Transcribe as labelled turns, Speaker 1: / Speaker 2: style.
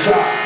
Speaker 1: shot.